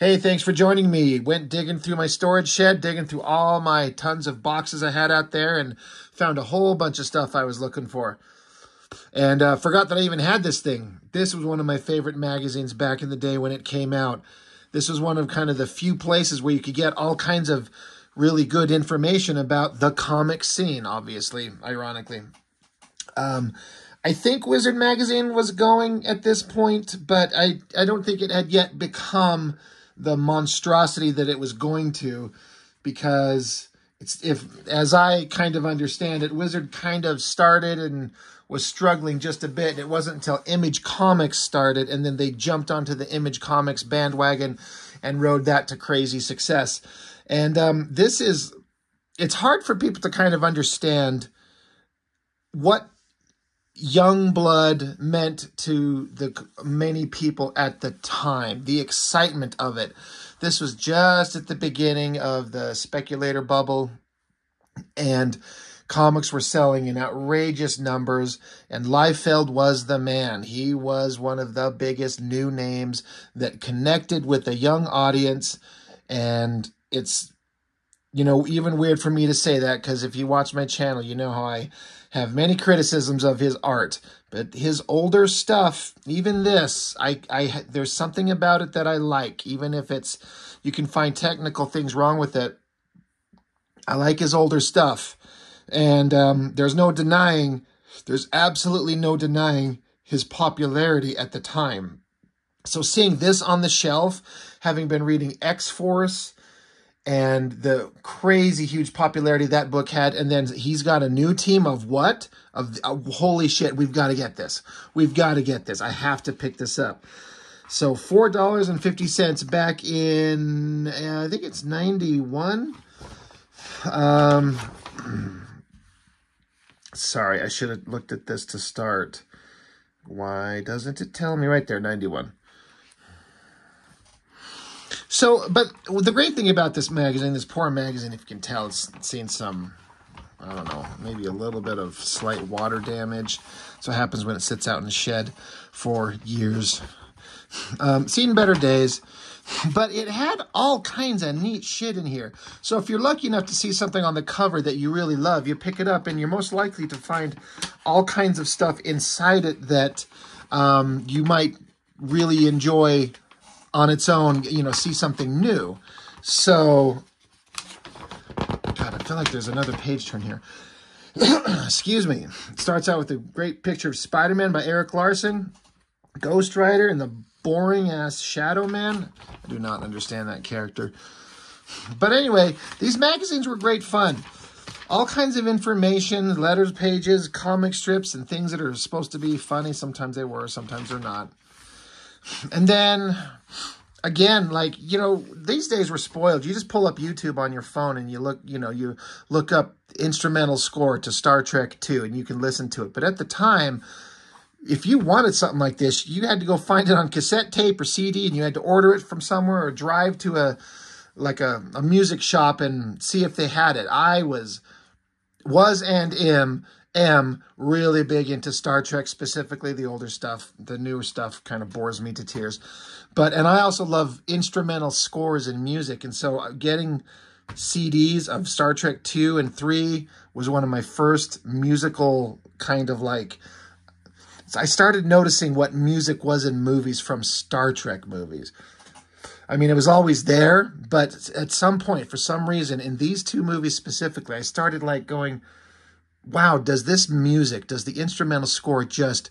Hey, thanks for joining me. Went digging through my storage shed, digging through all my tons of boxes I had out there, and found a whole bunch of stuff I was looking for. And uh, forgot that I even had this thing. This was one of my favorite magazines back in the day when it came out. This was one of kind of the few places where you could get all kinds of really good information about the comic scene, obviously, ironically. Um, I think Wizard Magazine was going at this point, but I, I don't think it had yet become the monstrosity that it was going to because it's if as I kind of understand it, Wizard kind of started and was struggling just a bit. It wasn't until Image Comics started and then they jumped onto the Image Comics bandwagon and rode that to crazy success. And um, this is it's hard for people to kind of understand what Youngblood meant to the many people at the time, the excitement of it. This was just at the beginning of the speculator bubble, and comics were selling in outrageous numbers, and Liefeld was the man. He was one of the biggest new names that connected with a young audience, and it's you know even weird for me to say that because if you watch my channel, you know how I have many criticisms of his art, but his older stuff, even this, I, I, there's something about it that I like, even if it's, you can find technical things wrong with it. I like his older stuff, and um, there's no denying, there's absolutely no denying his popularity at the time. So seeing this on the shelf, having been reading X-Force, and the crazy huge popularity that book had. And then he's got a new team of what? Of uh, holy shit, we've got to get this. We've got to get this. I have to pick this up. So four dollars and fifty cents back in uh, I think it's ninety one. Um, sorry, I should have looked at this to start. Why doesn't it tell me right there? Ninety one. So, but the great thing about this magazine, this poor magazine, if you can tell, it's seen some, I don't know, maybe a little bit of slight water damage. So it happens when it sits out in the shed for years. Um, seen better days, but it had all kinds of neat shit in here. So if you're lucky enough to see something on the cover that you really love, you pick it up and you're most likely to find all kinds of stuff inside it that um, you might really enjoy on its own, you know, see something new. So, God, I feel like there's another page turn here. Excuse me. It starts out with a great picture of Spider-Man by Erik Larsen, Ghost Rider, and the boring-ass Shadow Man. I do not understand that character. But anyway, these magazines were great fun. All kinds of information, letters, pages, comic strips, and things that are supposed to be funny. Sometimes they were, sometimes they're not. And then again, like, you know, these days we're spoiled. You just pull up YouTube on your phone and you look, you know, you look up instrumental score to Star Trek 2 and you can listen to it. But at the time, if you wanted something like this, you had to go find it on cassette tape or CD and you had to order it from somewhere or drive to a like a, a music shop and see if they had it. I was was and am am really big into Star Trek, specifically the older stuff. The newer stuff kind of bores me to tears. But, and I also love instrumental scores and music. And so uh, getting CDs of Star Trek 2 and 3 was one of my first musical kind of like, I started noticing what music was in movies from Star Trek movies. I mean, it was always there, but at some point, for some reason, in these two movies specifically, I started like going, wow, does this music, does the instrumental score just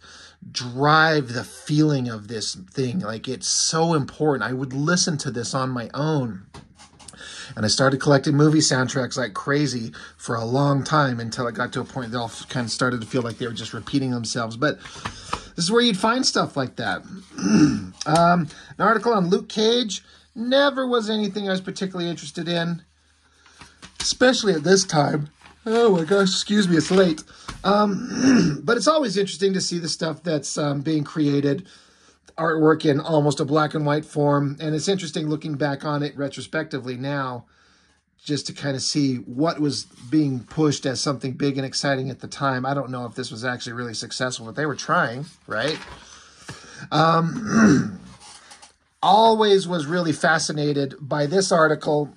drive the feeling of this thing? Like it's so important. I would listen to this on my own. And I started collecting movie soundtracks like crazy for a long time until it got to a point they all kind of started to feel like they were just repeating themselves. But this is where you'd find stuff like that. um, an article on Luke Cage never was anything I was particularly interested in, especially at this time. Oh my gosh, excuse me, it's late. Um, but it's always interesting to see the stuff that's um, being created, artwork in almost a black and white form. And it's interesting looking back on it retrospectively now, just to kind of see what was being pushed as something big and exciting at the time. I don't know if this was actually really successful, but they were trying, right? Um, always was really fascinated by this article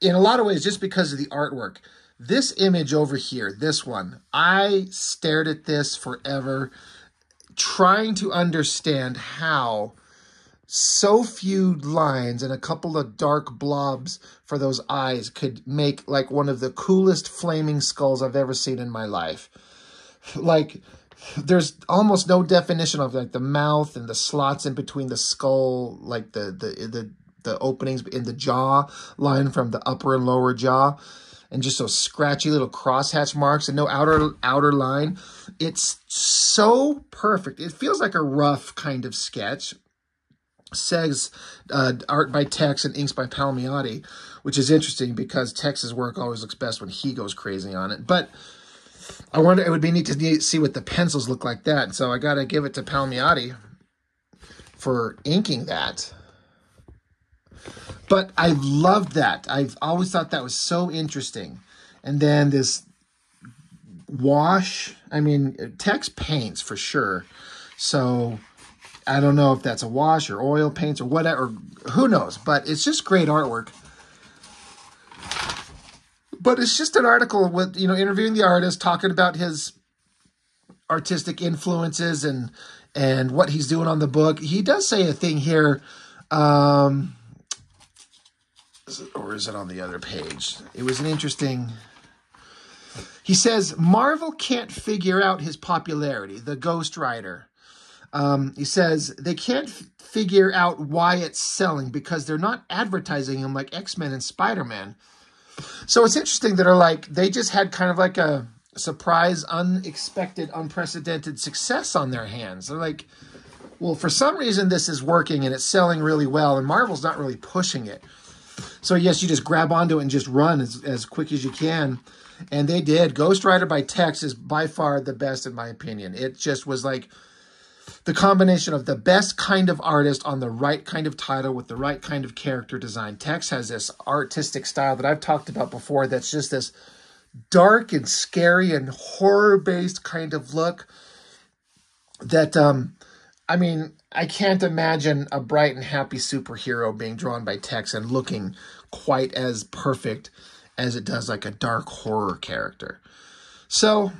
in a lot of ways just because of the artwork. This image over here, this one, I stared at this forever, trying to understand how so few lines and a couple of dark blobs for those eyes could make like one of the coolest flaming skulls I've ever seen in my life. Like, there's almost no definition of like the mouth and the slots in between the skull, like the the the the openings in the jaw line from the upper and lower jaw and just those scratchy little crosshatch marks and no outer outer line. It's so perfect. It feels like a rough kind of sketch. Says uh, art by Tex and inks by Palmiotti, which is interesting because Tex's work always looks best when he goes crazy on it. But I wonder, it would be neat to see what the pencils look like that. So I got to give it to Palmiotti for inking that. But I loved that. I've always thought that was so interesting. And then this wash, I mean, Tex paints for sure. So I don't know if that's a wash or oil paints or whatever. Who knows? But it's just great artwork. But it's just an article with, you know, interviewing the artist, talking about his artistic influences and and what he's doing on the book. He does say a thing here. Um, or is it on the other page? It was an interesting. He says Marvel can't figure out his popularity, the Ghost Rider. Um, he says they can't figure out why it's selling because they're not advertising him like X Men and Spider Man. So it's interesting that are like they just had kind of like a surprise, unexpected, unprecedented success on their hands. They're like, well, for some reason this is working and it's selling really well, and Marvel's not really pushing it. So yes, you just grab onto it and just run as, as quick as you can. And they did. Ghost Rider by Tex is by far the best in my opinion. It just was like the combination of the best kind of artist on the right kind of title with the right kind of character design. Tex has this artistic style that I've talked about before that's just this dark and scary and horror based kind of look that um I mean, I can't imagine a bright and happy superhero being drawn by Tex and looking quite as perfect as it does like a dark horror character. So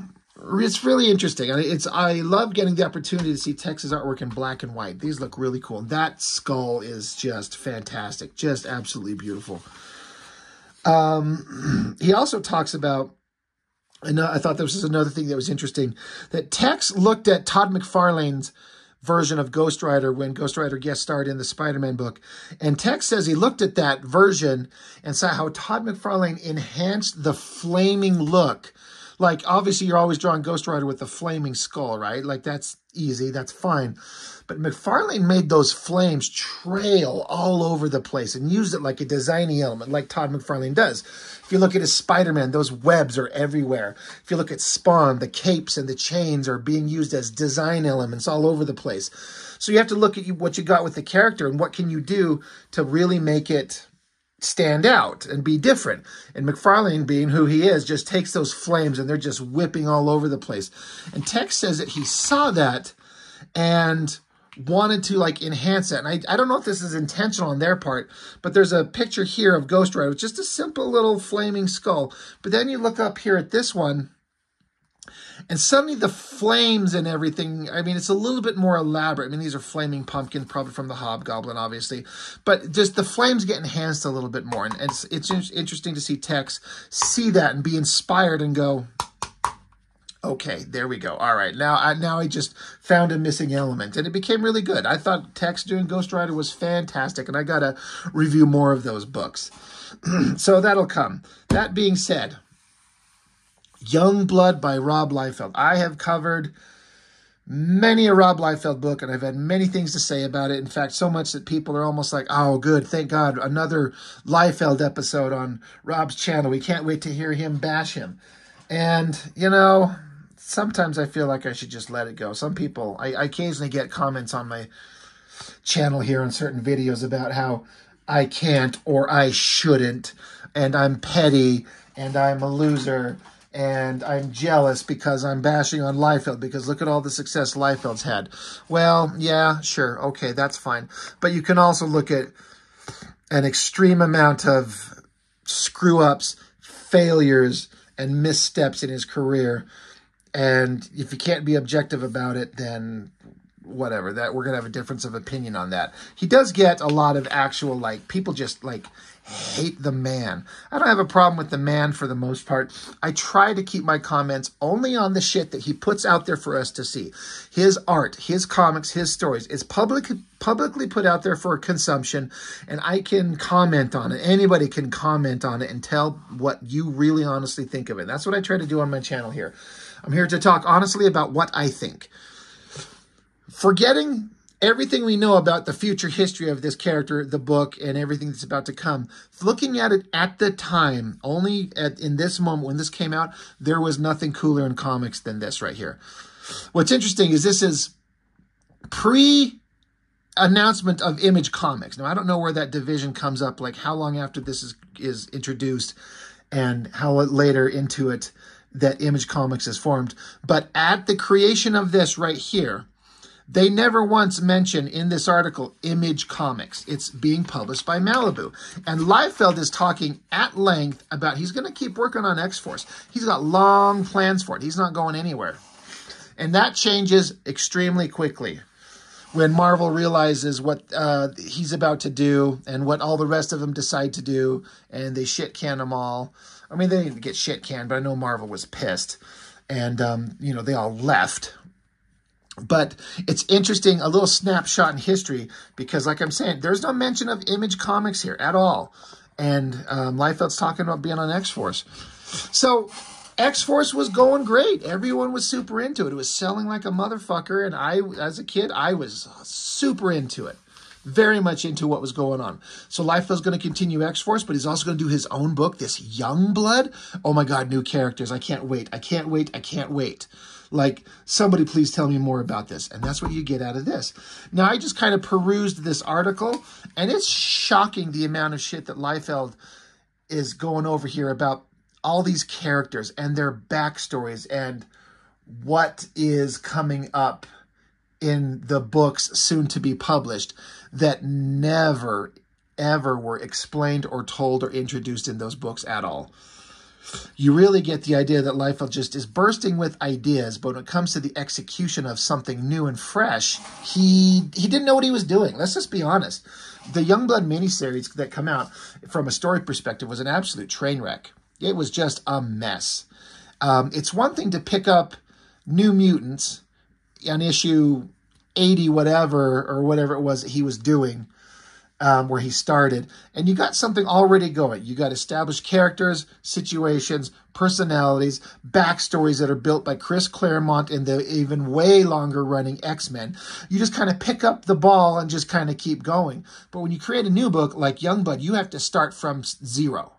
it's really interesting. It's I love getting the opportunity to see Tex's artwork in black and white. These look really cool. That skull is just fantastic, just absolutely beautiful. Um, he also talks about and I thought this was another thing that was interesting that Tex looked at Todd McFarlane's version of Ghost Rider when Ghost Rider guest starred in the Spider-Man book. And Tex says he looked at that version and saw how Todd McFarlane enhanced the flaming look. Like, obviously, you're always drawing Ghost Rider with the flaming skull, right? Like, that's easy, that's fine. But McFarlane made those flames trail all over the place and used it like a designy element, like Todd McFarlane does. If you look at his Spider-Man, those webs are everywhere. If you look at Spawn, the capes and the chains are being used as design elements all over the place. So you have to look at what you got with the character and what can you do to really make it stand out and be different. And McFarlane, being who he is, just takes those flames and they're just whipping all over the place. And Tex says that he saw that and wanted to like enhance it. And I, I don't know if this is intentional on their part, but there's a picture here of Ghost Rider with just a simple little flaming skull. But then you look up here at this one, and suddenly the flames and everything, I mean, it's a little bit more elaborate. I mean, these are flaming pumpkins, probably from the Hobgoblin, obviously. But just the flames get enhanced a little bit more. And it's, it's interesting to see Tex see that and be inspired and go, Okay, there we go. All right, now I now I just found a missing element, and it became really good. I thought Tex doing Ghost Rider was fantastic, and I gotta review more of those books. so that'll come. That being said, Youngblood by Rob Liefeld. I have covered many a Rob Liefeld book, and I've had many things to say about it. In fact, so much that people are almost like, "Oh, good, thank God, another Liefeld episode on Rob's channel. We can't wait to hear him bash him." And you know, sometimes I feel like I should just let it go. Some people, I, I occasionally get comments on my channel here on certain videos about how I can't or I shouldn't, and I'm petty, and I'm a loser, and I'm jealous because I'm bashing on Liefeld because look at all the success Liefeld's had. Well, yeah, sure, okay, that's fine. But you can also look at an extreme amount of screw-ups, failures, and missteps in his career. And if you can't be objective about it, then whatever that we're gonna have a difference of opinion on that he does get a lot of actual like people just like hate the man. I don't have a problem with the man for the most part. I try to keep my comments only on the shit that he puts out there for us to see. His art, his comics, his stories is public publicly put out there for consumption and I can comment on it. Anybody can comment on it and tell what you really honestly think of it. That's what I try to do on my channel here. I'm here to talk honestly about what I think. Forgetting everything we know about the future history of this character, the book, and everything that's about to come, looking at it at the time, only at, in this moment when this came out, there was nothing cooler in comics than this right here. What's interesting is this is pre announcement of Image Comics. Now, I don't know where that division comes up, like how long after this is, is introduced and how later into it that Image Comics is formed. But at the creation of this right here, they never once mention in this article Image Comics. It's being published by Malibu. And Liefeld is talking at length about he's going to keep working on X-Force. He's got long plans for it. He's not going anywhere. And that changes extremely quickly when Marvel realizes what uh, he's about to do and what all the rest of them decide to do, and they shit can them all. I mean, they didn't get shit canned, but I know Marvel was pissed. And, um, you know, they all left but it's interesting, a little snapshot in history, because like I'm saying, there's no mention of Image Comics here at all. And um, Liefeld's talking about being on X-Force. So X-Force was going great. Everyone was super into it. It was selling like a motherfucker. And I, as a kid, I was super into it. Very much into what was going on. So Liefeld's going to continue X-Force, but he's also going to do his own book, this Youngblood. Oh my God, new characters. I can't wait. I can't wait. I can't wait. Like, somebody please tell me more about this. And that's what you get out of this. Now, I just kind of perused this article, and it's shocking the amount of shit that Liefeld is going over here about all these characters and their backstories and what is coming up in the books soon to be published that never, ever were explained or told or introduced in those books at all you really get the idea that Liefeld just is bursting with ideas, but when it comes to the execution of something new and fresh, he he didn't know what he was doing. Let's just be honest. The Youngblood miniseries that come out from a story perspective was an absolute train wreck. It was just a mess. Um, it's one thing to pick up New Mutants on issue 80 whatever or whatever it was that he was doing um, where he started, and you got something already going. You got established characters, situations, personalities, backstories that are built by Chris Claremont in the even way longer running X Men. You just kind of pick up the ball and just kind of keep going. But when you create a new book like Youngblood, you have to start from zero.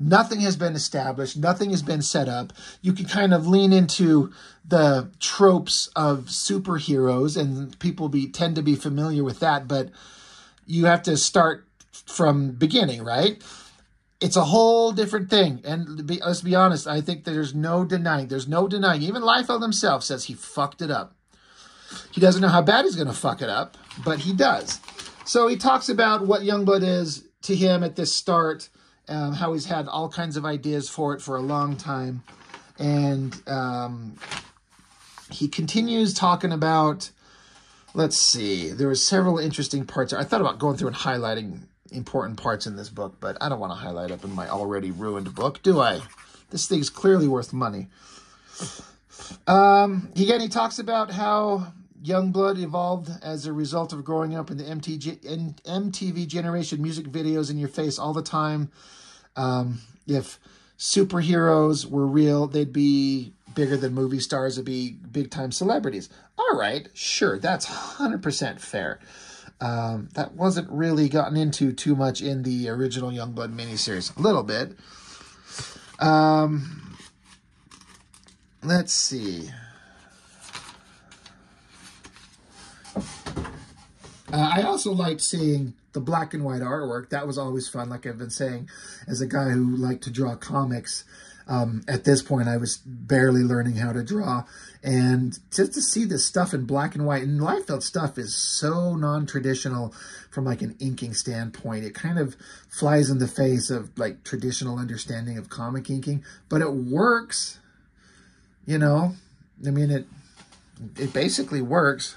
Nothing has been established, nothing has been set up. You can kind of lean into the tropes of superheroes, and people be tend to be familiar with that, but you have to start from beginning, right? It's a whole different thing. And be, let's be honest, I think there's no denying. There's no denying. Even Liefeld himself says he fucked it up. He doesn't know how bad he's going to fuck it up, but he does. So he talks about what Youngblood is to him at this start, um, how he's had all kinds of ideas for it for a long time. And um, he continues talking about let's see. There were several interesting parts. I thought about going through and highlighting important parts in this book, but I don't want to highlight up in my already ruined book, do I? This thing's clearly worth money. Um, again, he talks about how Youngblood evolved as a result of growing up in the MTG, MTV generation music videos in your face all the time. Um, if superheroes were real, they'd be bigger than movie stars, would be big time celebrities. All right, sure, that's 100% fair. Um, that wasn't really gotten into too much in the original Youngblood miniseries. A little bit. Um, let's see. Uh, I also liked seeing the black and white artwork. That was always fun, like I've been saying, as a guy who liked to draw comics. Um, at this point, I was barely learning how to draw. And just to see this stuff in black and white, and Liefeld stuff is so non-traditional from like an inking standpoint. It kind of flies in the face of like traditional understanding of comic inking, but it works, you know? I mean, it, it basically works.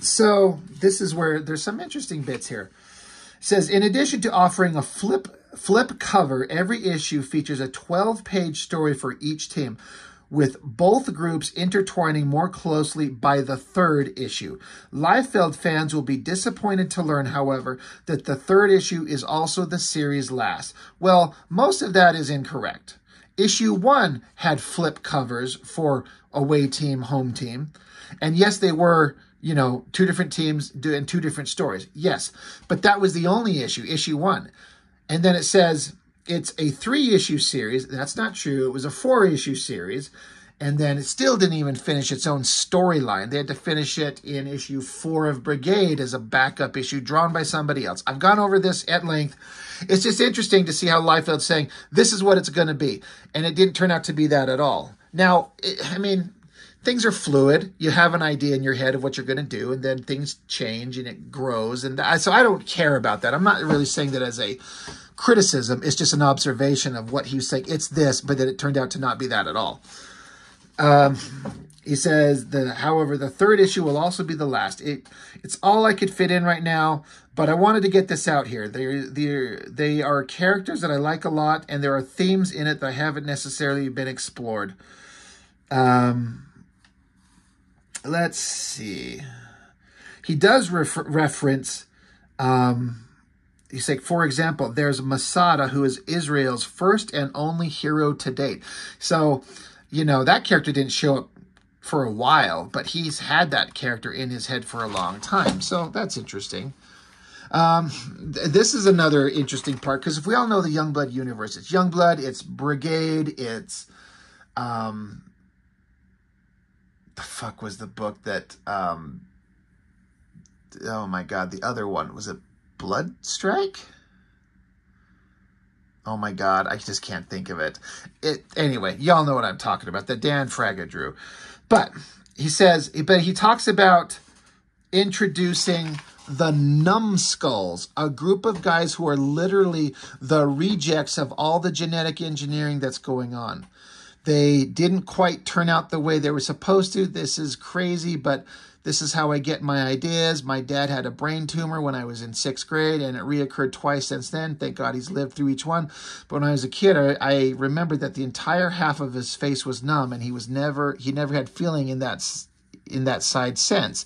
So this is where there's some interesting bits here. It says, in addition to offering a flip flip cover, every issue features a 12-page story for each team, with both groups intertwining more closely by the third issue. Liefeld fans will be disappointed to learn, however, that the third issue is also the series' last. Well, most of that is incorrect. Issue one had flip covers for away team, home team. And yes, they were you know, two different teams doing two different stories. Yes, but that was the only issue, issue one. And then it says it's a three issue series. That's not true. It was a four issue series. And then it still didn't even finish its own storyline. They had to finish it in issue four of Brigade as a backup issue drawn by somebody else. I've gone over this at length. It's just interesting to see how Liefeld's saying, this is what it's going to be. And it didn't turn out to be that at all. Now, I mean, things are fluid. You have an idea in your head of what you're going to do, and then things change and it grows. And I, so I don't care about that. I'm not really saying that as a criticism. It's just an observation of what he was saying. It's this, but that it turned out to not be that at all. Um, he says that, however, the third issue will also be the last. It, it's all I could fit in right now, but I wanted to get this out here. They they they are characters that I like a lot, and there are themes in it that haven't necessarily been explored. Um, let's see. He does refer- reference, um, he's like, for example, there's Masada, who is Israel's first and only hero to date. So, you know, that character didn't show up for a while, but he's had that character in his head for a long time. So that's interesting. Um, th- this is another interesting part because if we all know the Youngblood universe, it's Youngblood, it's Brigade, it's um, the fuck was the book that um oh my god the other one was it Bloodstrike? Oh my god i just can't think of it. It anyway y'all know what i'm talking about that dan fraga drew. But he says but he talks about introducing the numbskulls, a group of guys who are literally the rejects of all the genetic engineering that's going on. They didn't quite turn out the way they were supposed to. This is crazy, but this is how I get my ideas. My dad had a brain tumor when I was in sixth grade, and it reoccurred twice since then. Thank God he's lived through each one. But when I was a kid, I, I remembered that the entire half of his face was numb, and he was never he never had feeling in that in that side sense.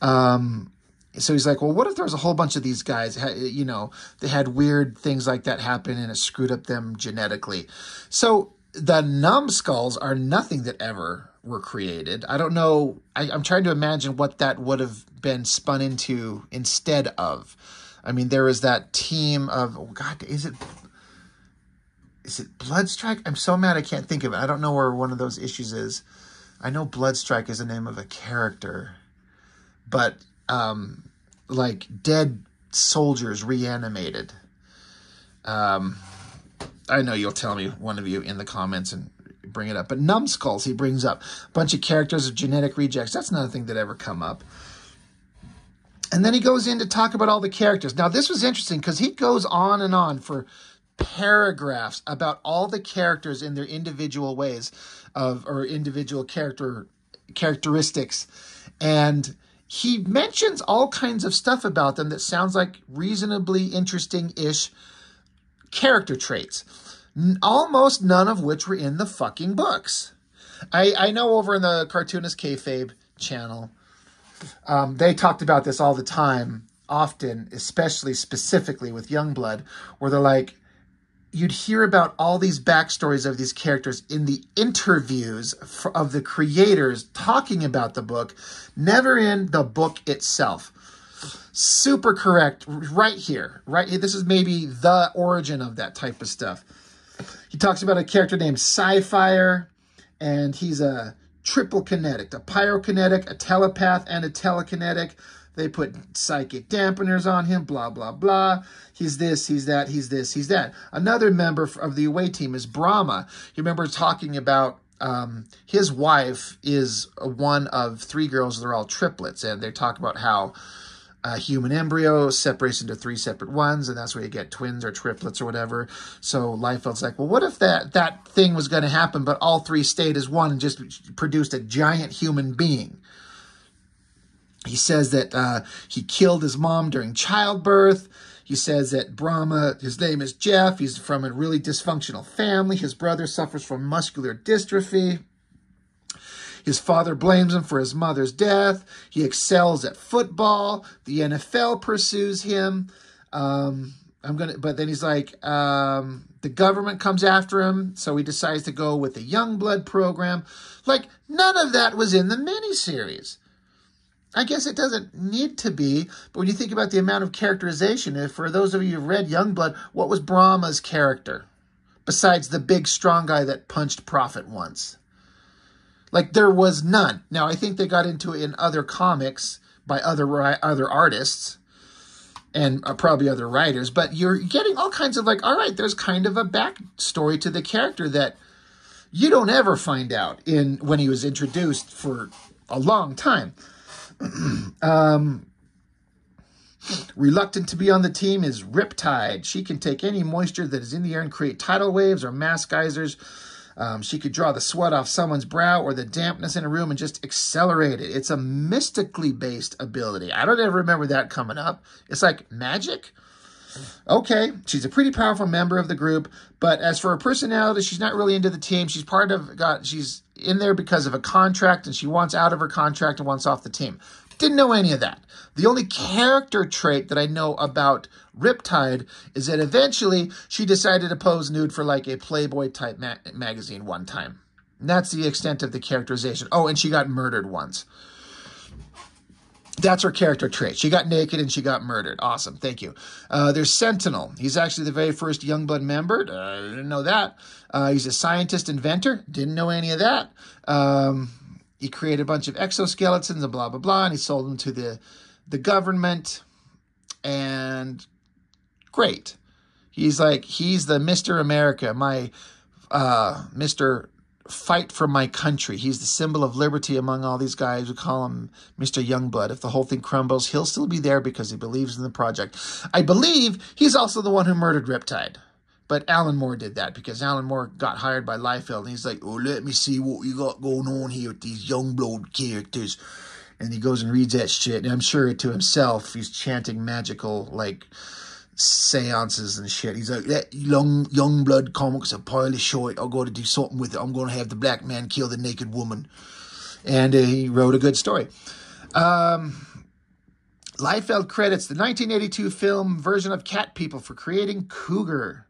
Um, so he's like, well, what if there was a whole bunch of these guys, you know, they had weird things like that happen and it screwed up them genetically. So the numbskulls are nothing that ever were created. I don't know. I, am trying to imagine what that would have been spun into instead of. I mean, there is that team of oh God, is it is it Bloodstrike? I'm so mad I can't think of it. I don't know where one of those issues is. I know Bloodstrike is the name of a character, but um, like dead soldiers reanimated. Um, I know you'll tell me, one of you, in the comments and bring it up. But numbskulls, he brings up. A bunch of characters of genetic rejects. That's not a thing that ever come up. And then he goes in to talk about all the characters. Now, this was interesting because he goes on and on for paragraphs about all the characters in their individual ways of or individual character characteristics and he mentions all kinds of stuff about them that sounds like reasonably interesting-ish character traits, almost none of which were in the fucking books. I, I know over in the Cartoonist Kayfabe channel, um, they talked about this all the time, often, especially specifically with Youngblood, where they're like, you'd hear about all these backstories of these characters in the interviews of the creators talking about the book, never in the book itself super correct right here, right. This is maybe the origin of that type of stuff. He talks about a character named Psi-Fire, and he's a triple kinetic, a pyrokinetic, a telepath, and a telekinetic. They put psychic dampeners on him, blah, blah, blah. He's this, he's that, he's this, he's that. Another member of the away team is Brahma. You remember talking about um, his wife is one of three girls. They're all triplets, and they talk about how a human embryo separates into three separate ones, and that's where you get twins or triplets or whatever. So Liefeld's like, well, what if that that thing was going to happen, but all three stayed as one and just produced a giant human being? He says that uh, he killed his mom during childbirth. He says that Brahma, his name is Jeff. He's from a really dysfunctional family. His brother suffers from muscular dystrophy. His father blames him for his mother's death. He excels at football. The NFL pursues him. Um, I'm gonna, but then he's like, um, the government comes after him, so he decides to go with the Youngblood program. Like none of that was in the miniseries. I guess it doesn't need to be, but when you think about the amount of characterization, if for those of you who've read Youngblood, what was Brahma's character besides the big strong guy that punched Prophet once? Like there was none. Now I think they got into it in other comics by other other artists and uh, probably other writers, but you're getting all kinds of like, all right, there's kind of a backstory to the character that you don't ever find out in when he was introduced for a long time. um, reluctant to be on the team is Riptide. She can take any moisture that is in the air and create tidal waves or mass geysers um, she could draw the sweat off someone's brow or the dampness in a room and just accelerate it. It's a mystically based ability. I don't ever remember that coming up. It's like magic. Okay, she's a pretty powerful member of the group, but as for her personality, she's not really into the team. She's part of got she's in there because of a contract and she wants out of her contract and wants off the team. Didn't know any of that. The only character trait that I know about Riptide is that eventually she decided to pose nude for like a Playboy type ma magazine one time. And that's the extent of the characterization. Oh, and she got murdered once. That's her character trait. She got naked and she got murdered. Awesome. Thank you. Uh, there's Sentinel. He's actually the very first Youngblood member. Uh, I didn't know that. Uh, he's a scientist inventor. Didn't know any of that. Um, he created a bunch of exoskeletons and blah blah blah, and he sold them to the the government. And great, he's like he's the Mister America, my uh, Mister Fight for my country. He's the symbol of liberty among all these guys. We call him Mr. Youngblood. If the whole thing crumbles, he'll still be there because he believes in the project. I believe he's also the one who murdered Riptide. But Alan Moore did that because Alan Moore got hired by Liefeld and he's like, oh, let me see what you got going on here with these Youngblood characters. And he goes and reads that shit. And I'm sure to himself, he's chanting magical, like, seances and shit. He's like, that young, Youngblood comic's a pile of shit. I've got to do something with it. I'm going to have the black man kill the naked woman. And uh, he wrote a good story. Um, Liefeld credits the 1982 film version of Cat People for creating Cougar.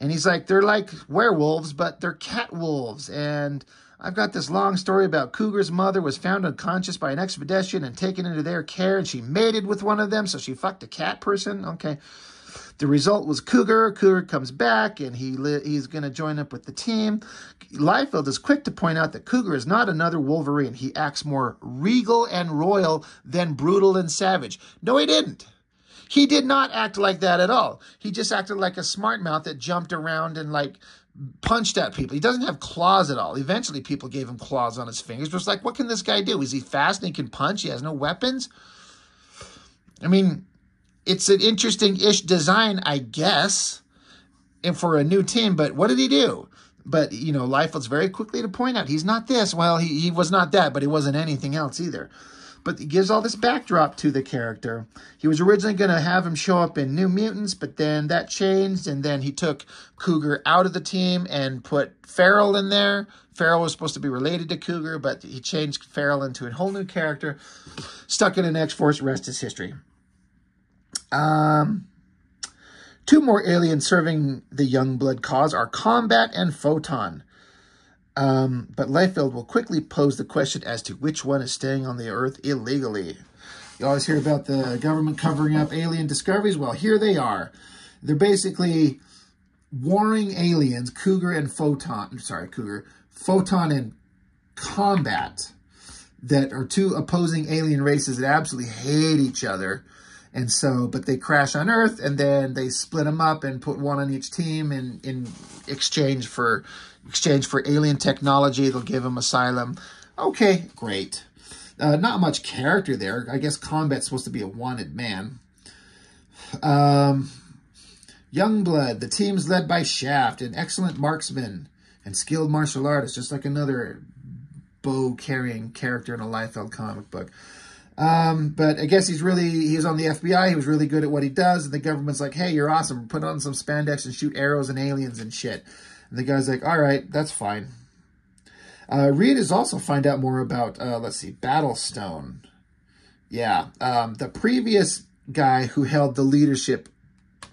And he's like, they're like werewolves, but they're cat wolves. And I've got this long story about Cougar's mother was found unconscious by an expedition and taken into their care, and she mated with one of them, so she fucked a cat person. Okay. The result was Cougar. Cougar comes back, and he he's going to join up with the team. Liefeld is quick to point out that Cougar is not another Wolverine. He acts more regal and royal than brutal and savage. No, he didn't. He did not act like that at all. He just acted like a smart mouth that jumped around and like punched at people. He doesn't have claws at all. Eventually, people gave him claws on his fingers. But it's like, what can this guy do? Is he fast and he can punch? He has no weapons? I mean, it's an interesting-ish design, I guess, and for a new team. But what did he do? But, you know, Liefeld's very quickly to point out he's not this. Well, he, he was not that, but he wasn't anything else either but he gives all this backdrop to the character. He was originally going to have him show up in New Mutants, but then that changed, and then he took Cougar out of the team and put Feral in there. Feral was supposed to be related to Cougar, but he changed Feral into a whole new character. Stuck in an X-Force, rest is history. Um, two more aliens serving the Youngblood cause are Combat and Photon. Um, but Liefeld will quickly pose the question as to which one is staying on the Earth illegally. You always hear about the government covering up alien discoveries. Well, here they are. They're basically warring aliens, Cougar and Photon. Sorry, Cougar. Photon and Combat. that are two opposing alien races that absolutely hate each other. And so, but they crash on Earth and then they split them up and put one on each team in, in exchange for exchange for alien technology. They'll give him asylum. Okay, great. Uh, not much character there. I guess combat's supposed to be a wanted man. Um, Youngblood, the team's led by Shaft, an excellent marksman and skilled martial artist, just like another bow-carrying character in a Liefeld comic book. Um, but I guess he's really, he's on the FBI, he was really good at what he does, and the government's like, hey, you're awesome, put on some spandex and shoot arrows and aliens and shit. And the guy's like, all right, that's fine. Uh, Reed is also find out more about, uh, let's see, Battlestone. Yeah, um, the previous guy who held the leadership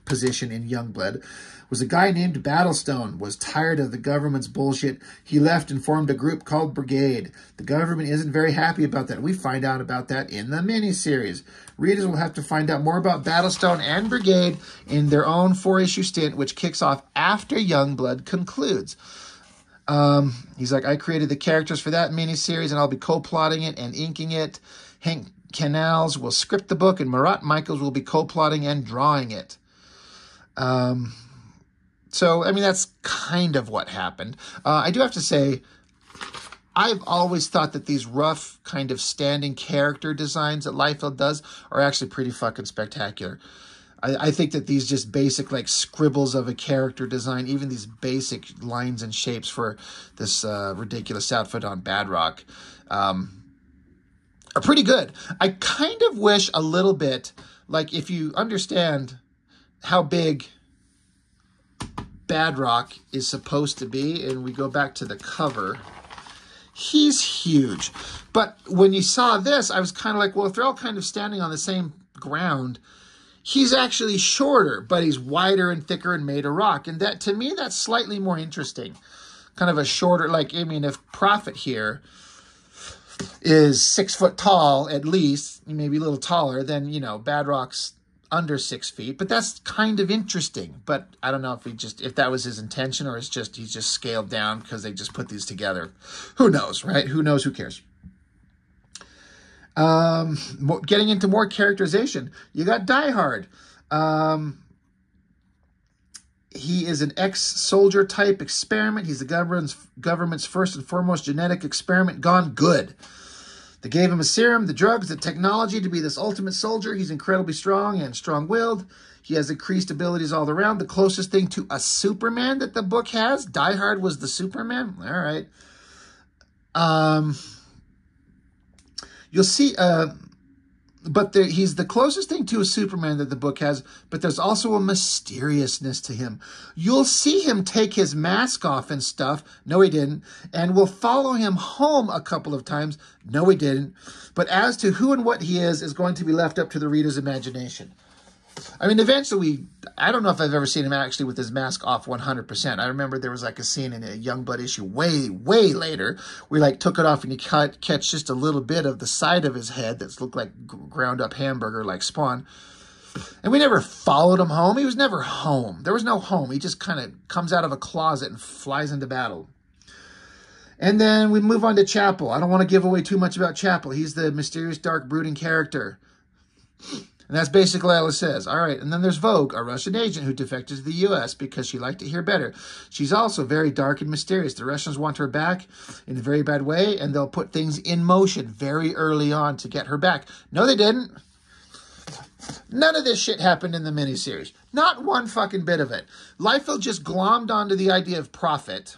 position in Youngblood was a guy named Battlestone, was tired of the government's bullshit. He left and formed a group called Brigade. The government isn't very happy about that. We find out about that in the miniseries. Readers will have to find out more about Battlestone and Brigade in their own four-issue stint, which kicks off after Youngblood concludes. Um, he's like, I created the characters for that miniseries, and I'll be co-plotting it and inking it. Hank Kanalz will script the book, and Marat Mychaels will be co-plotting and drawing it. Um, so, I mean, that's kind of what happened. Uh, I do have to say, I've always thought that these rough kind of standing character designs that Liefeld does are actually pretty fucking spectacular. I, I, think that these just basic like scribbles of a character design, even these basic lines and shapes for this uh, ridiculous outfit on Badrock, um, are pretty good. I kind of wish a little bit, like if you understand how big Badrock is supposed to be, and we go back to the cover, he's huge. But when you saw this, I was kind of like, well, if they're all kind of standing on the same ground, he's actually shorter, but he's wider and thicker and made of rock. And that, to me, that's slightly more interesting. Kind of a shorter, like, I mean, if Prophet here is six foot tall at least, maybe a little taller, then, you know, Badrock's under six feet, but that's kind of interesting. But I don't know if he just if that was his intention or it's just he's just scaled down because they just put these together. Who knows, right? Who knows? Who cares? Um, getting into more characterization, you got Die Hard. Um, he is an ex-soldier type experiment. He's the government's government's first and foremost genetic experiment gone good. They gave him a serum, the drugs, the technology to be this ultimate soldier. He's incredibly strong and strong-willed. He has increased abilities all around. The closest thing to a Superman that the book has, Die Hard was the Superman. All right. Um, you'll see, uh, but there, he's the closest thing to a Superman that the book has, but there's also a mysteriousness to him. You'll see him take his mask off and stuff. No, he didn't. And we'll follow him home a couple of times. No, he didn't. But as to who and what he is, is going to be left up to the reader's imagination. I mean, eventually, I don't know if I've ever seen him actually with his mask off 100%. I remember there was like a scene in a Youngblood issue way, way later he like took it off and he cut, catch just a little bit of the side of his head that's looked like ground up hamburger like Spawn. And we never followed him home. He was never home. There was no home. He just kind of comes out of a closet and flies into battle. And then we move on to Chapel. I don't want to give away too much about Chapel. He's the mysterious, dark, brooding character. And that's basically all it says. All right. And then there's Vogue, a Russian agent who defected to the U.S. because she liked to hear better. She's also very dark and mysterious. The Russians want her back in a very bad way, and they'll put things in motion very early on to get her back. No, they didn't. None of this shit happened in the miniseries. Not one fucking bit of it. Liefeld just glommed onto the idea of Prophet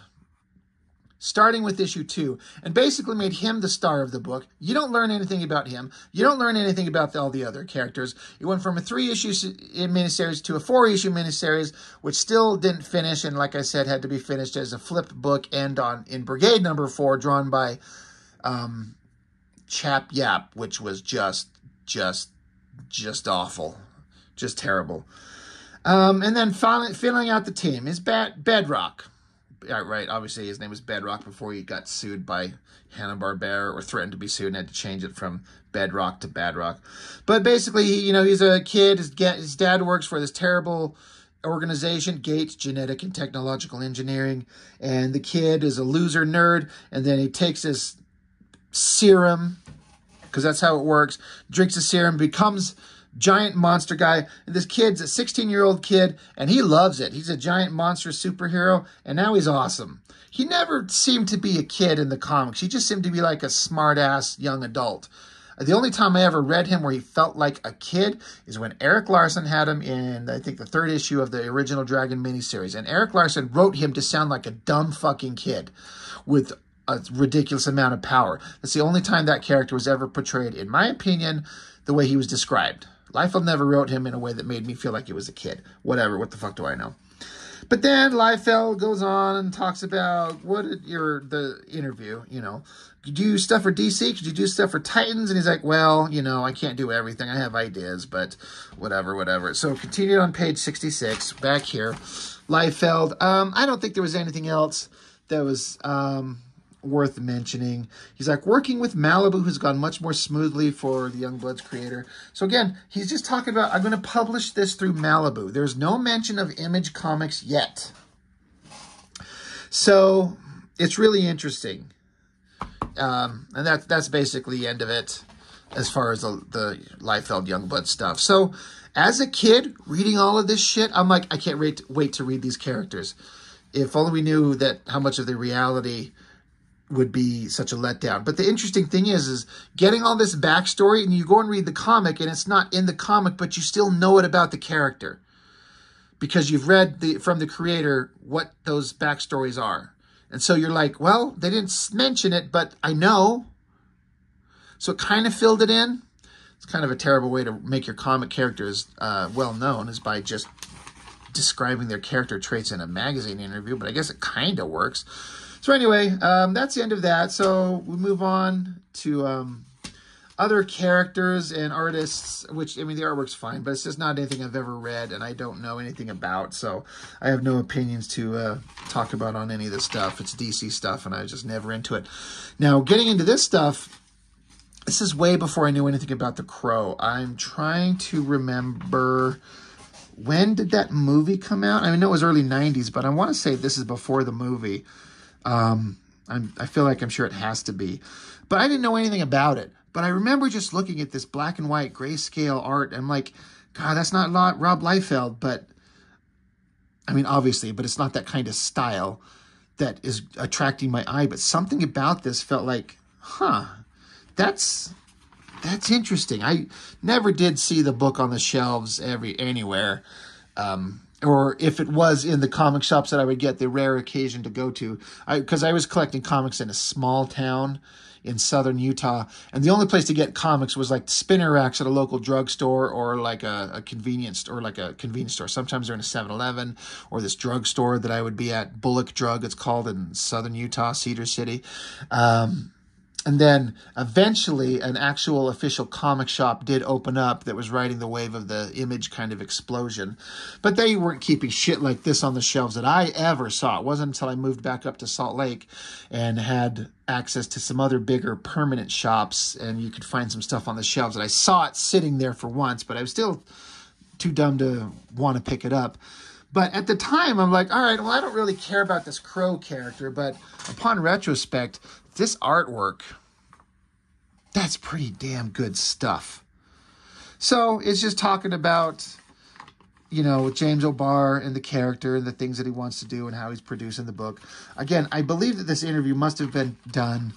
starting with issue two, and basically made him the star of the book. You don't learn anything about him. You don't learn anything about all the other characters. It went from a three-issue miniseries to a four-issue miniseries, which still didn't finish, and like I said, had to be finished as a flipped book and on in Brigade number four, drawn by um, Chap Yaep, which was just, just, just awful, just terrible. Um, and then finally, filling out the team is Bad Bedrock right, obviously his name was Bedrock before he got sued by Hanna-Barbera or threatened to be sued and had to change it from Bedrock to Badrock. But basically, you know, he's a kid. His, his dad works for this terrible organization, Gates Genetic and Technological Engineering, and the kid is a loser nerd, and then he takes his serum, because that's how it works. Drinks the serum, becomes giant monster guy. This kid's a 16 year old kid, and he loves it. He's a giant monster superhero, and now he's awesome. He never seemed to be a kid in the comics. He just seemed to be like a smart ass young adult. The only time I ever read him where he felt like a kid is when Erik Larsen had him in, I think, the third issue of the original Dragon miniseries. And Erik Larsen wrote him to sound like a dumb fucking kid with a ridiculous amount of power. That's the only time that character was ever portrayed, in my opinion, the way he was described. Liefeld never wrote him in a way that made me feel like he was a kid. Whatever, what the fuck do I know? But then Liefeld goes on and talks about what your the interview, you know, could you do stuff for DC? Could you do stuff for Titans? And he's like, well, you know, I can't do everything. I have ideas, but whatever, whatever. So continued on page 66, back here. Liefeld, um, I don't think there was anything else that was um, worth mentioning. He's like working with Malibu, who's gone much more smoothly for the Youngbloods creator. So again, he's just talking about, I'm going to publish this through Malibu. There's no mention of Image Comics yet. So it's really interesting. Um, and that, that's basically the end of it as far as the, the Liefeld Youngblood stuff. So as a kid reading all of this shit, I'm like, I can't wait, to, wait to read these characters. If only we knew that how much of the reality would be such a letdown. But the interesting thing is, is getting all this backstory and you go and read the comic and it's not in the comic, but you still know it about the character because you've read the from the creator what those backstories are. And so you're like, well, they didn't mention it, but I know. So it kind of filled it in. It's kind of a terrible way to make your comic characters uh, well known is by just describing their character traits in a magazine interview, but I guess it kind of works. So anyway, um, that's the end of that. So we move on to um, other characters and artists, which, I mean, the artwork's fine, but it's just not anything I've ever read and I don't know anything about. So I have no opinions to uh, talk about on any of this stuff. It's DC stuff and I was just never into it. Now, getting into this stuff, this is way before I knew anything about The Crow. I'm trying to remember when did that movie come out? I mean, it was early 90s, but I want to say this is before the movie. Um, I'm, I feel like I'm sure it has to be. But I didn't know anything about it. But I remember just looking at this black and white grayscale art. I'm like, God, that's not Rob Liefeld. But, I mean, obviously, but it's not that kind of style that is attracting my eye. But something about this felt like, huh, that's that's interesting. I never did see the book on the shelves every anywhere. Um, or if it was in the comic shops that I would get the rare occasion to go to, because I, I, was collecting comics in a small town in southern Utah, and the only place to get comics was like spinner racks at a local drugstore or like a, a convenience or like a convenience store. Sometimes they're in a 7-Eleven or this drugstore that I would be at, Bullock Drug, it's called in southern Utah, Cedar City. Um, and then eventually an actual official comic shop did open up that was riding the wave of the image kind of explosion. But they weren't keeping shit like this on the shelves that I ever saw. It wasn't until I moved back up to Salt Lake and had access to some other bigger permanent shops and you could find some stuff on the shelves that I saw it sitting there for once, but I was still too dumb to want to pick it up. But at the time, I'm like, all right, well, I don't really care about this Crow character. But upon retrospect, this artwork, that's pretty damn good stuff. So it's just talking about, you know, James O'Barr and the character and the things that he wants to do and how he's producing the book. Again, I believe that this interview must have been done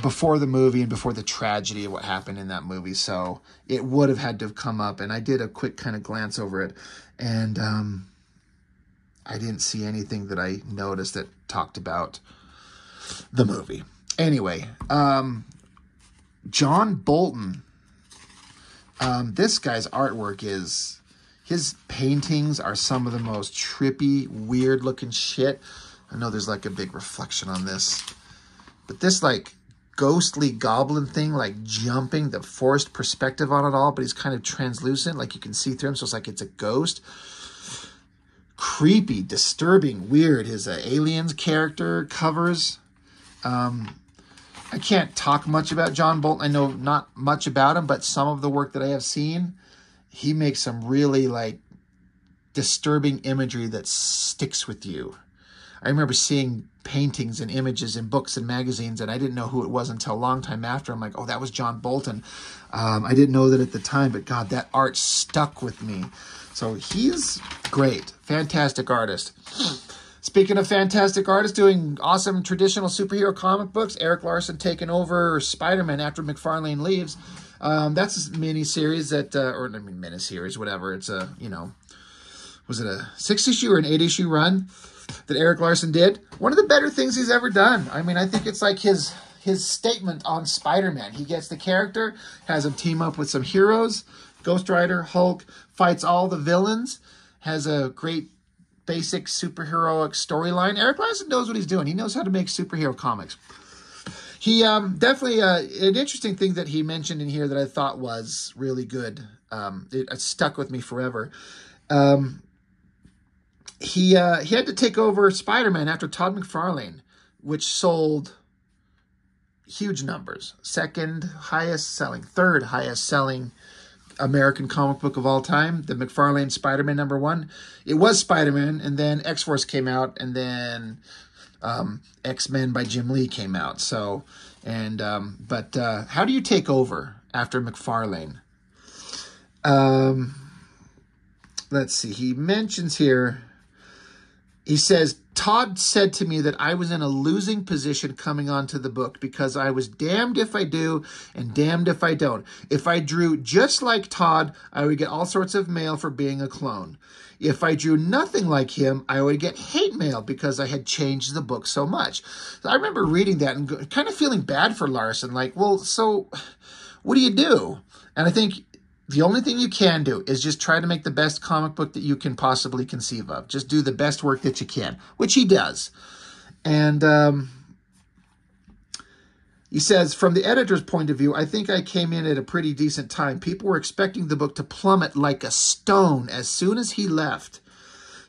before the movie and before the tragedy of what happened in that movie. So it would have had to have come up. And I did a quick kind of glance over it. And um, I didn't see anything that I noticed that talked about the movie. Anyway, um, John Bolton. Um, this guy's artwork is his paintings are some of the most trippy, weird looking shit. I know there's like a big reflection on this, but this like ghostly goblin thing, like jumping, the forced perspective on it all, but he's kind of translucent, like you can see through him, so it's like it's a ghost. Creepy, disturbing, weird. His uh, aliens character covers. Um, I can't talk much about John Bolton. I know not much about him, but some of the work that I have seen, he makes some really like disturbing imagery that sticks with you. I remember seeing paintings and images in books and magazines, and I didn't know who it was until a long time after. I'm like, oh, that was John Bolton. Um, I didn't know that at the time, but God, that art stuck with me. So he's great, fantastic artist. Speaking of fantastic artists doing awesome traditional superhero comic books, Erik Larsen taking over Spider-Man after McFarlane leaves. Um, that's a mini series that, uh, or I mean, mini series, whatever. It's a, you know, was it a six issue or an eight issue run that Erik Larsen did? One of the better things he's ever done. I mean, I think it's like his his statement on Spider-Man. He gets the character, has him team up with some heroes, Ghost Rider, Hulk, fights all the villains, has a great basic superheroic storyline. Erik Larsen knows what he's doing. He knows how to make superhero comics. He um, definitely uh, an interesting thing that he mentioned in here that I thought was really good. Um, it, it, stuck with me forever. Um, he uh, he had to take over Spider-Man after Todd McFarlane, which sold huge numbers. Second highest selling, third highest selling American comic book of all time. The McFarlane Spider-Man number one. It was Spider-Man, and then X-Force came out, and then um, X Men by Jim Lee came out. So, and um, but uh, how do you take over after McFarlane? Um, let's see. He mentions here. He says Todd said to me that I was in a losing position coming onto the book because I was damned if I do and damned if I don't. If I drew just like Todd, I would get all sorts of mail for being a clone. If I drew nothing like him, I would get hate mail because I had changed the book so much. So I remember reading that and kind of feeling bad for Larsen. Like, well, so what do you do? And I think the only thing you can do is just try to make the best comic book that you can possibly conceive of. Just do the best work that you can, which he does. And um, he says, from the editor's point of view, I think I came in at a pretty decent time. People were expecting the book to plummet like a stone as soon as he left.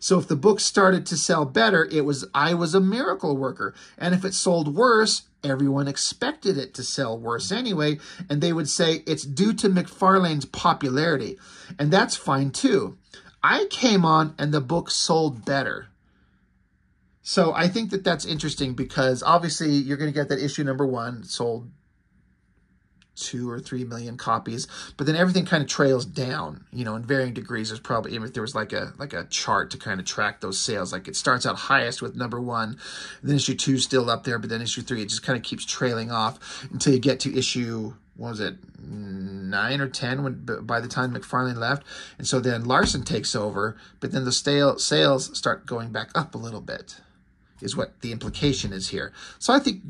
So if the book started to sell better, it was I was a miracle worker. And if it sold worse, everyone expected it to sell worse anyway, and they would say it's due to McFarlane's popularity. And that's fine too. I came on and the book sold better. So I think that that's interesting because obviously you're going to get that issue number one sold two or three million copies, but then everything kind of trails down, you know, in varying degrees. There's probably if there was like a like a chart to kind of track those sales. Like it starts out highest with number one, then issue two still up there, but then issue three it just kind of keeps trailing off until you get to issue what was it nine or ten when by the time McFarlane left, and so then Larsen takes over, but then the stale sales start going back up a little bit is what the implication is here. So I think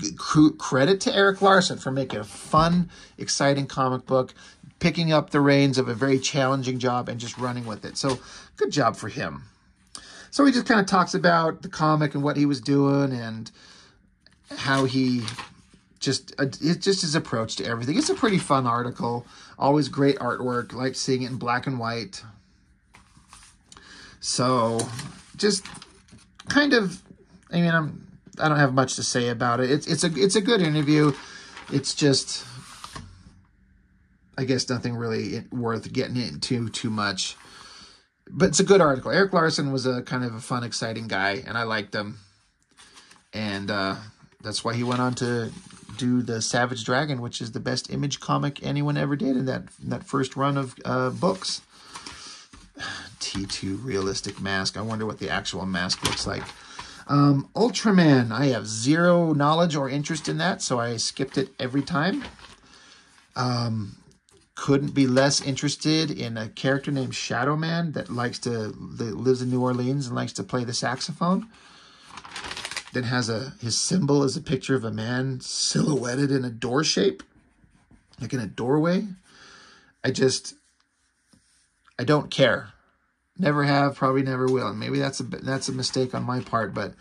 credit to Erik Larsen for making a fun, exciting comic book, picking up the reins of a very challenging job and just running with it. So good job for him. So he just kind of talks about the comic and what he was doing and how he just uh, it's just his approach to everything. It's a pretty fun article. Always great artwork. Like seeing it in black and white. So just kind of I mean, I'm I don't have much to say about it. It's it's a it's a good interview. It's just I guess nothing really worth getting into too much. But it's a good article. Erik Larsen was a kind of a fun, exciting guy, and I liked him. And uh, that's why he went on to do the Savage Dragon, which is the best image comic anyone ever did in that in that first run of uh, books. T2 realistic mask. I wonder what the actual mask looks like. Um, Ultraman, I have zero knowledge or interest in that, so I skipped it every time. Um, couldn't be less interested in a character named Shadow Man that likes to that lives in New Orleans and likes to play the saxophone. Then has a his symbol is a picture of a man silhouetted in a door shape, like in a doorway. I just I don't care. Never have, probably never will. And maybe that's a that's a mistake on my part, but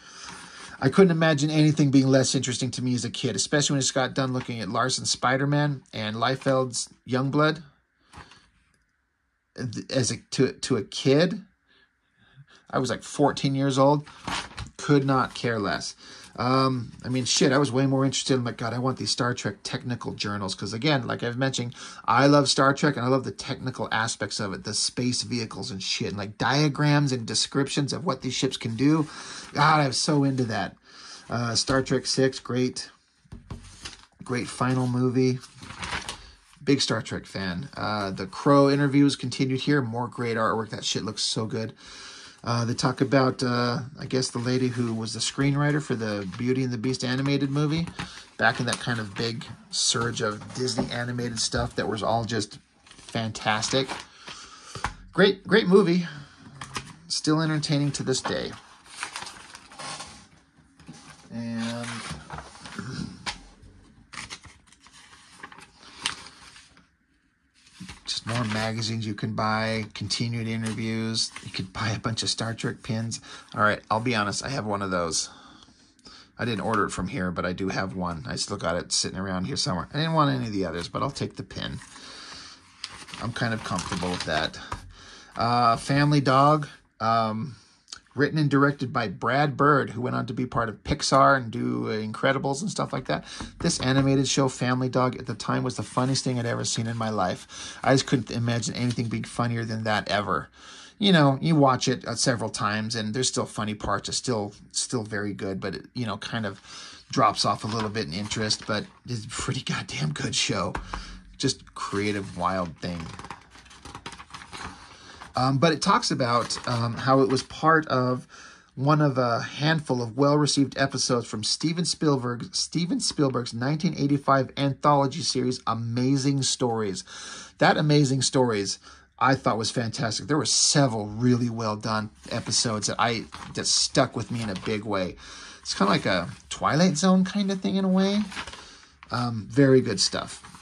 I couldn't imagine anything being less interesting to me as a kid, especially when I got done looking at Larsen's Spider-Man and Liefeld's Youngblood. As a to to a kid, I was like 14 years old. Could not care less. Um, I mean, shit, I was way more interested in, like, God, I want these Star Trek technical journals. Because, again, like I've mentioned, I love Star Trek and I love the technical aspects of it, the space vehicles and shit, and like diagrams and descriptions of what these ships can do. God, I was so into that. Uh, Star Trek 6, great. Great final movie. Big Star Trek fan. Uh, the Crow interviews continued here. More great artwork. That shit looks so good. Uh, they talk about, uh, I guess, the lady who was the screenwriter for the Beauty and the Beast animated movie. Back in that kind of big surge of Disney animated stuff that was all just fantastic. Great, great movie. Still entertaining to this day. And more magazines you can buy, continued interviews. You could buy a bunch of Star Trek pins. All right, I'll be honest, I have one of those. I didn't order it from here, but I do have one. I still got it sitting around here somewhere. I didn't want any of the others, but I'll take the pin. I'm kind of comfortable with that. Uh, Family Dog. Um, written and directed by Brad Bird, who went on to be part of Pixar and do Incredibles and stuff like that. This animated show, Family Dog, at the time was the funniest thing I'd ever seen in my life. I just couldn't imagine anything being funnier than that ever. You know, you watch it uh, several times, and there's still funny parts. It's still still very good, but it, you know, kind of drops off a little bit in interest. But it's a pretty goddamn good show. Just creative, wild thing. Um, but it talks about um, how it was part of one of a handful of well-received episodes from Steven Spielberg, Steven Spielberg's 1985 anthology series, Amazing Stories. That Amazing Stories, I thought was fantastic. There were several really well done episodes that I that stuck with me in a big way. It's kind of like a Twilight Zone kind of thing in a way. Um, very good stuff.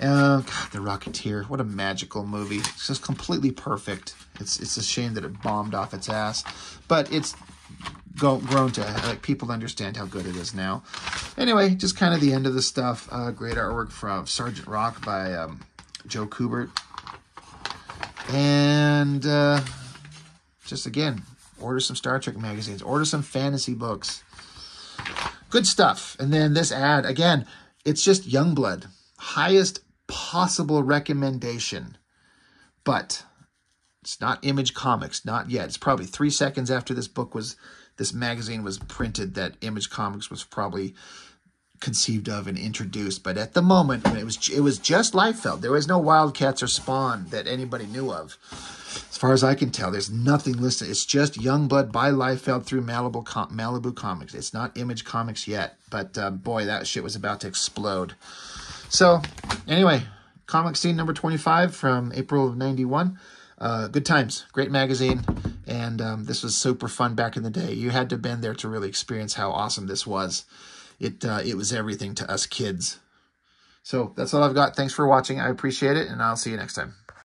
Uh, God, The Rocketeer, what a magical movie. It's just completely perfect. It's it's a shame that it bombed off its ass, but it's go, grown to like people understand how good it is now. Anyway, just kind of the end of the stuff. Uh, great artwork from Sergeant Rock by um, Joe Kubert, and uh, just again, order some Star Trek magazines, order some fantasy books. Good stuff. And then this ad again, it's just Youngblood highest possible recommendation. But it's not Image Comics, not yet. It's probably three seconds after this book was, this magazine was printed that Image Comics was probably conceived of and introduced. But at the moment, it was it was just Liefeld. There was no Wildcats or Spawn that anybody knew of. As far as I can tell, there's nothing listed. It's just Youngblood by Liefeld through Malibu, Malibu Comics. It's not Image Comics yet. But uh, boy, that shit was about to explode. So, anyway, Comic Scene number 25 from April of 91. Uh, good times, great magazine, and um, this was super fun back in the day. You had to have been there to really experience how awesome this was. It uh, it was everything to us kids. So that's all I've got. Thanks for watching. I appreciate it, and I'll see you next time.